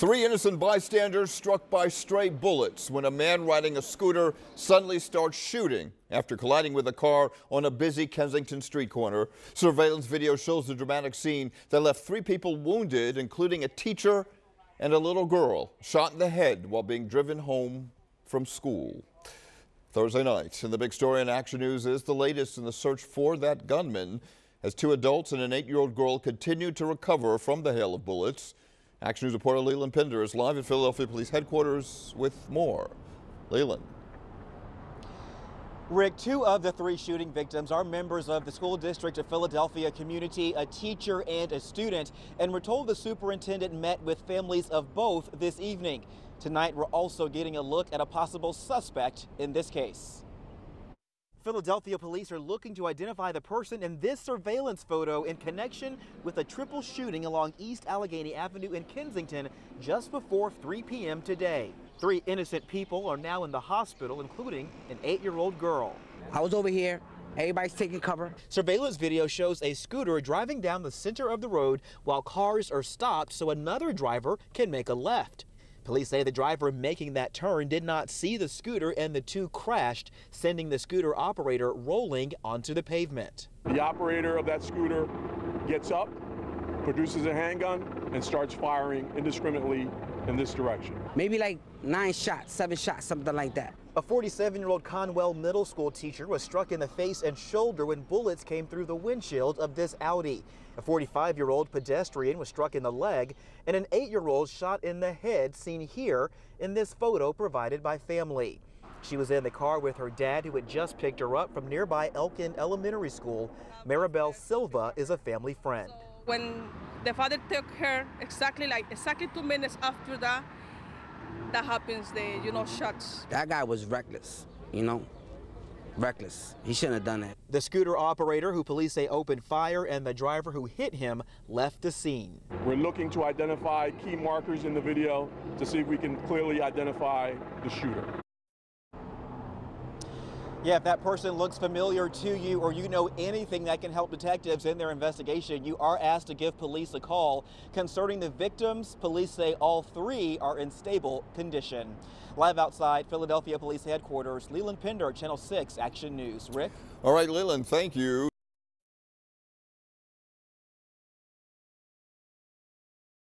Three innocent bystanders struck by stray bullets when a man riding a scooter suddenly starts shooting after colliding with a car on a busy Kensington street corner. Surveillance video shows the dramatic scene that left three people wounded, including a teacher and a little girl shot in the head while being driven home from school. Thursday night, and the big story in Action News is the latest in the search for that gunman as two adults and an eight-year-old girl continue to recover from the hail of bullets. Action News reporter Leland Pinder is live at Philadelphia Police Headquarters with more. Leland. Rick, two of the three shooting victims are members of the school district of Philadelphia community, a teacher and a student, and we're told the superintendent met with families of both this evening. Tonight, we're also getting a look at a possible suspect in this case. Philadelphia police are looking to identify the person in this surveillance photo in connection with a triple shooting along East Allegheny Avenue in Kensington just before 3 p.m. today. Three innocent people are now in the hospital, including an eight-year-old girl. I was over here. Everybody's taking cover. Surveillance video shows a scooter driving down the center of the road while cars are stopped so another driver can make a left. Police say the driver making that turn did not see the scooter and the two crashed, sending the scooter operator rolling onto the pavement. The operator of that scooter gets up, produces a handgun, and starts firing indiscriminately in this direction. Maybe like nine shots, seven shots, something like that. A 47-year-old Conwell Middle School teacher was struck in the face and shoulder when bullets came through the windshield of this Audi. A 45-year-old pedestrian was struck in the leg, and an 8-year-old shot in the head seen here in this photo provided by family. She was in the car with her dad who had just picked her up from nearby Elkin Elementary School. Maribel Silva is a family friend. When the father took her exactly like exactly two minutes after that, that happens, the you know shots. That guy was reckless, you know, reckless. He shouldn't have done that. The scooter operator who police say opened fire and the driver who hit him left the scene. We're looking to identify key markers in the video to see if we can clearly identify the shooter. Yeah, if that person looks familiar to you or you know anything that can help detectives in their investigation, you are asked to give police a call. Concerning the victims, police say all three are in stable condition. Live outside Philadelphia Police Headquarters, Leland Pinder, Channel 6 Action News. Rick? All right, Leland, thank you.